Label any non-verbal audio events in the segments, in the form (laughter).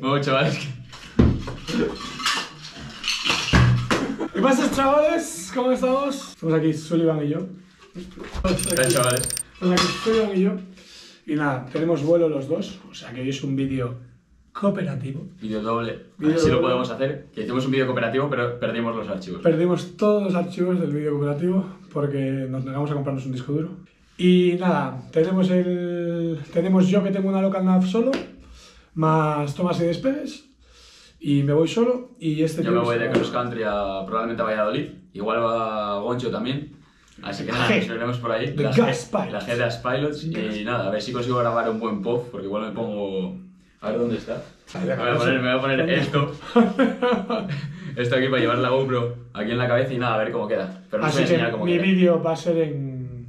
Bueno, chavales. ¿Qué pasa, chavales? ¿Cómo estamos? Estamos aquí Sullivan y yo. Hola, chavales. Estamos aquí Sullivan y yo. Y nada, tenemos vuelo los dos, o sea que hoy es un vídeo cooperativo. Vídeo doble. Vídeo Así lo podemos hacer. Que hicimos un vídeo cooperativo, pero perdimos los archivos. Perdimos todos los archivos del vídeo cooperativo porque nos negamos a comprarnos un disco duro. Y nada, tenemos el. Tenemos yo que tengo una local nav solo, más tomas y despegues. Y me voy solo. Y este Yo me voy de cross country a probablemente a Valladolid. Igual va Goncho también. Así que nada, nos veremos por ahí. The La Gas Pilots. la G de As Pilots. Y nada, a ver si consigo grabar un buen pop, porque igual me pongo. A ver dónde está. Me voy a poner, me voy a poner esto. (laughs) esto aquí para llevar la GoPro aquí en la cabeza y nada, a ver cómo queda. Pero no voy Así a que cómo mi vídeo va a ser en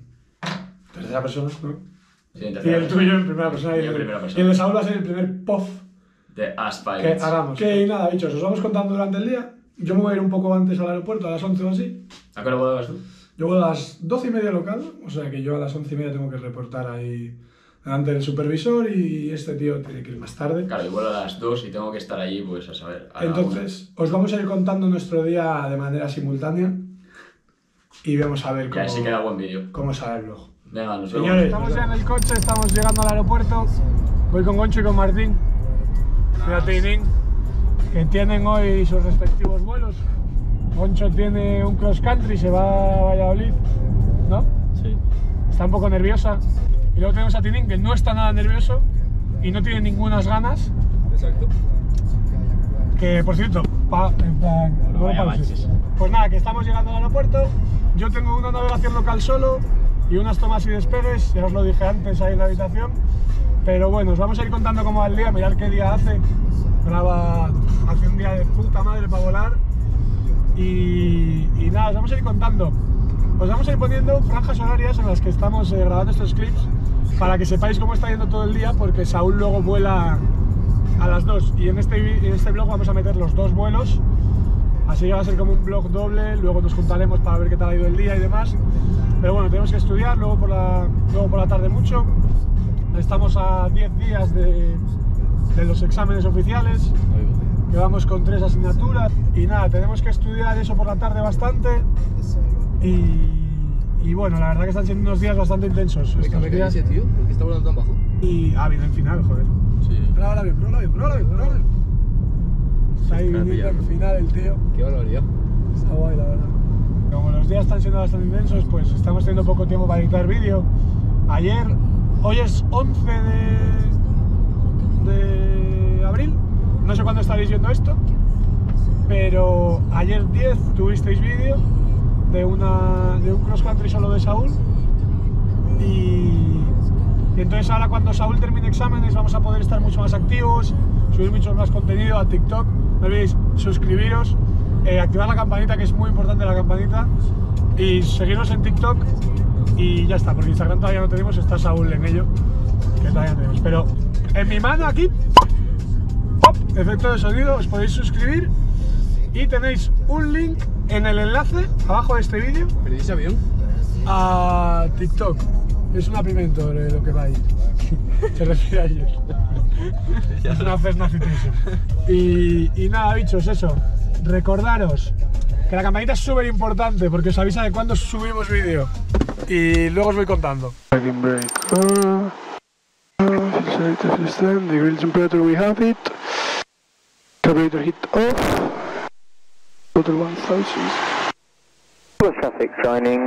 tercera persona, ¿no? Sí, en Y el tuyo en primera persona. Y en el, primera persona. y el de Saúl va a ser el primer POF De que hagamos. Que nada, bichos, os vamos contando durante el día. Yo me voy a ir un poco antes al aeropuerto, a las 11 o así. ¿A qué hora vuelvas tú? Yo vuelo a las 12 y media local, o sea que yo a las 11 y media tengo que reportar ahí delante del supervisor y este tío tiene que ir más tarde. Claro, yo vuelo a las 2 y tengo que estar allí, pues a saber. a Entonces, os vamos a ir contando nuestro día de manera simultánea y vamos a ver cómo, Y así queda buen vídeo. cómo sale el vlog. Venga, nos vemos. Señores, estamos ya en el coche, estamos llegando al aeropuerto. Voy con Goncho y con Martín. Mira, Tinin, que tienen hoy sus respectivos vuelos. Goncho tiene un cross country, se va a Valladolid, ¿no? Sí. Está un poco nerviosa. Y luego tenemos a Tinin, que no está nada nervioso y no tiene ningunas ganas. Exacto. Que, por cierto, pa, en plan, no. Pues nada, que estamos llegando al aeropuerto. Yo tengo una navegación local solo y unas tomas y despegues, ya os lo dije antes ahí en la habitación. Pero bueno, os vamos a ir contando cómo va el día, mirad qué día hace. Graba, hace un día de puta madre para volar. Y, nada, os vamos a ir contando. Os vamos a ir poniendo franjas horarias en las que estamos eh, grabando estos clips para que sepáis cómo está yendo todo el día, porque Saúl luego vuela a las 2 y en este, en este blog vamos a meter los dos vuelos así que va a ser como un blog doble luego nos juntaremos para ver qué tal ha ido el día y demás pero bueno, tenemos que estudiar luego por la, luego por la tarde mucho estamos a 10 días de, de los exámenes oficiales que vamos con tres asignaturas y nada, tenemos que estudiar eso por la tarde bastante y, y bueno, la verdad que están siendo unos días bastante intensos Me estos días. ese tío, porque está volando tan bajo. y ah, bien el final, joder Sí. Pruébala bien, pruébala bien, pruébala bien, pruébala bien. Está ahí viniendo al final el tío. Qué barbaridad. Está guay, la verdad. Como los días están siendo bastante intensos, pues estamos teniendo poco tiempo para editar vídeo. Ayer, hoy es 11 de, abril, no sé cuándo estaréis viendo esto, pero ayer 10 tuvisteis vídeo de, una, de un cross country solo de Saúl y, y entonces ahora cuando Saúl termine exámenes vamos a poder estar mucho más activos, subir mucho más contenido a TikTok, no olvidéis suscribiros, eh, activar la campanita que es muy importante la campanita y seguirnos en TikTok y ya está, porque Instagram todavía no tenemos, está Saúl en ello, que todavía no tenemos, pero en mi mano aquí, pop, efecto de sonido, os podéis suscribir y tenéis un link en el enlace abajo de este vídeo ¿Perdiste avión? a TikTok. Es un apimento lo que va ahí. (laughs) Se refiere a ellos. Es una. Y, y nada, bichos, eso. Recordaros que la campanita es súper importante porque os avisa de cuándo subimos vídeo. Y luego os voy contando. Parking brake. Select the system, the grill temperature we have it. Carburetor heat off. Total 1000. Plus traffic joining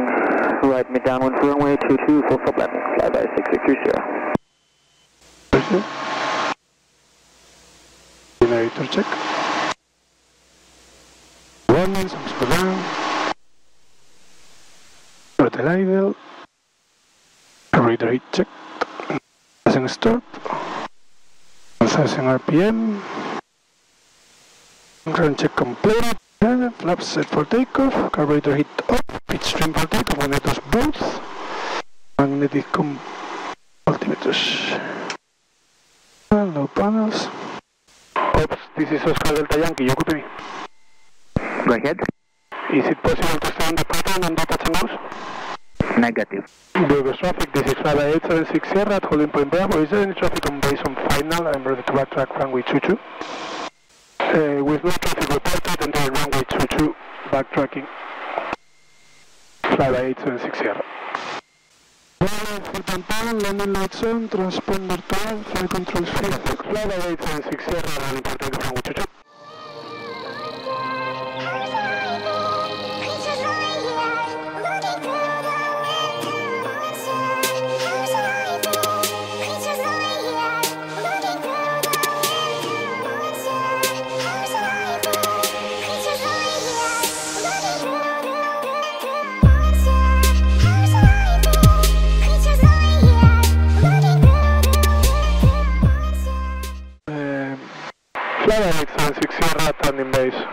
right mid downwind runway 22 full stop landing, flyby 6630. Warnings, vamos por down. Throttle idle. Carburetor heat check. Passing stop. Assessing RPM. Ground check complete. Flaps set for takeoff. Carburetor heat off. Pitch stream for takeoff. Magnetors both. Magnetic com altimeters. No panels. This is Oscar Delta Yankee, you copy me. Go ahead. Is it possible to on the pattern and detach a mouse? Negative. Burgos traffic, this is Flight 876 Sierra at holding point Bravo. Is there any traffic on base on final? I'm ready to backtrack runway 22. Uh, with no traffic reported, enter runway 22, backtracking. Flight for Pantone, landing light zone, transponder 12, flight controls 50. Flight away 76 Sierra, running contact from Wichita.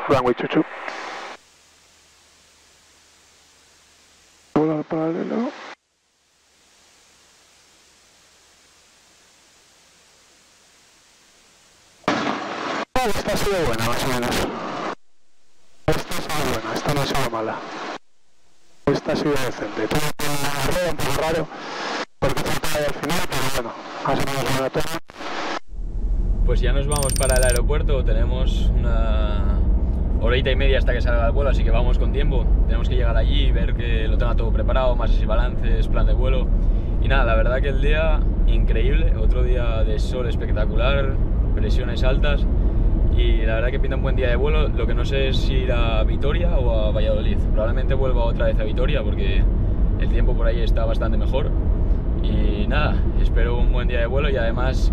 Runway 22. Volar paralelo. Vale, esta ha sido buena, más o menos. Esta ha sido buena, esta no ha sido mala. Esta ha sido decente. Tuve una rueda un poco raro, porque ahí al final, pero bueno, más o menos buena toma. Pues ya nos vamos para el aeropuerto, tenemos una horita y media hasta que salga el vuelo, así que vamos con tiempo. Tenemos que llegar allí y ver que lo tenga todo preparado, más y balances, plan de vuelo. Y nada, la verdad que el día increíble, otro día de sol espectacular, presiones altas y la verdad que pinta un buen día de vuelo. Lo que no sé es si ir a Vitoria o a Valladolid. Probablemente vuelva otra vez a Vitoria porque el tiempo por ahí está bastante mejor. Y nada, espero un buen día de vuelo y además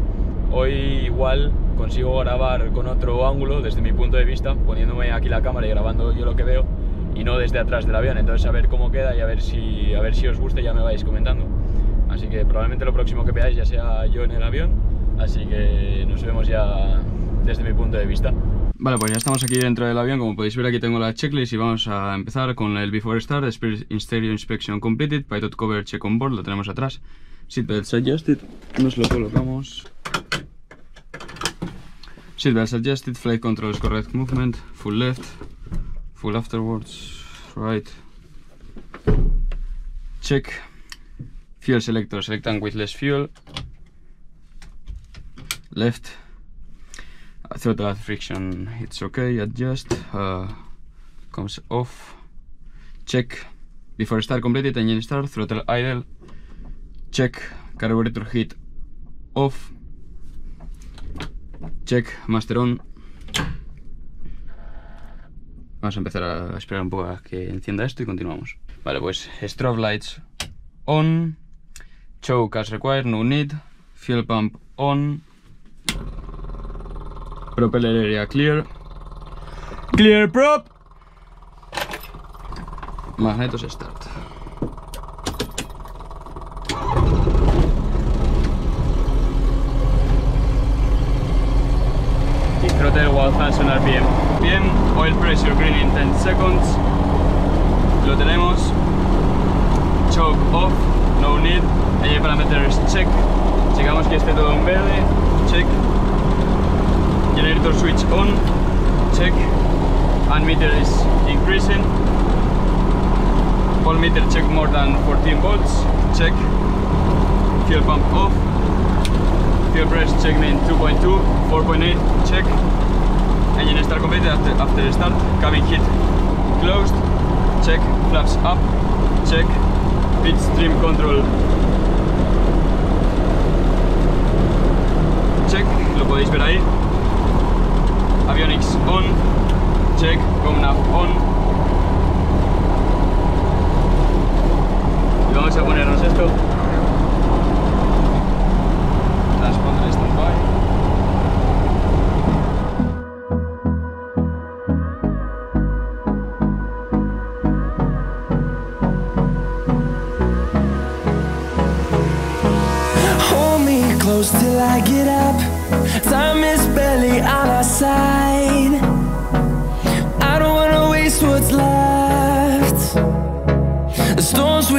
hoy igual consigo grabar con otro ángulo desde mi punto de vista, poniéndome aquí la cámara y grabando yo lo que veo y no desde atrás del avión. Entonces a ver cómo queda y a ver si, a ver si os gusta ya me vais comentando. Así que probablemente lo próximo que veáis ya sea yo en el avión. Así que nos vemos ya desde mi punto de vista. Vale, pues ya estamos aquí dentro del avión. Como podéis ver, aquí tengo la checklist y vamos a empezar con el Before Start, Spirit Stereo Inspection Completed, Pilot Cover Check on Board, lo tenemos atrás. Seatbelts Adjusted, nos lo colocamos. Seatbelts Adjusted, Flight Controls Correct Movement, Full Left, Full Afterwards, Right. Check. Fuel Selector, selecting with less fuel. Left. Throttle friction, it's okay, adjust. Uh, comes off. Check. Before start completed, engine start, throttle idle. Check. Carburetor heat off. Check. Master on. Vamos a empezar a esperar un poco a que encienda esto y continuamos. Vale, pues strobe lights on. Choke as required, no need. Fuel pump on. Propeller area clear. Clear prop. Magnetos start. Throttle while fans on RPM. Bien, oil pressure green in 10 seconds. Lo tenemos. Choke off, no need. Engine parameters check. Checamos que esté todo en verde. Check. Generator switch on. Check. And meter is increasing. All meter check more than 14 volts. Check. Fuel pump off. Press check main 2.2, 4.8. Check. Engine start completed after, after start. Cabin heat closed. Check. Flaps up. Check. Pitch stream control. Check. Lo podéis ver ahí. Avionics on. Check. Comnav on.